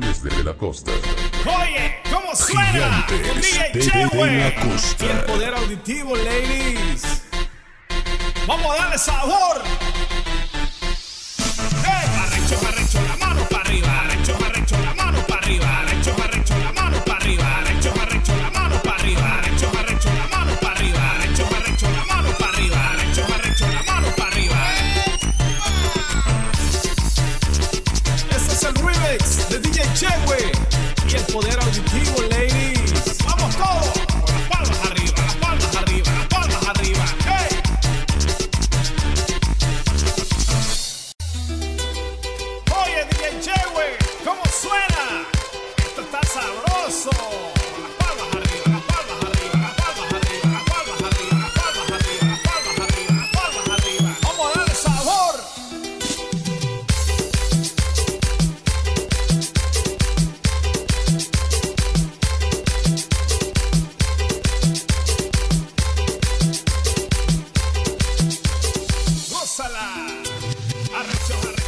desde la costa. Oye, ¿cómo suena? Gigantes de la poder auditivo, ladies. Vamos a darle sabor. Chewe y el poder auditivo, ladies. Vamos todos. Con las palmas arriba, las palmas arriba, las palmas arriba. Hey. Oye, DJ Chewe, ¿cómo suena? Esto está sabroso. Arranchala. Arranchala.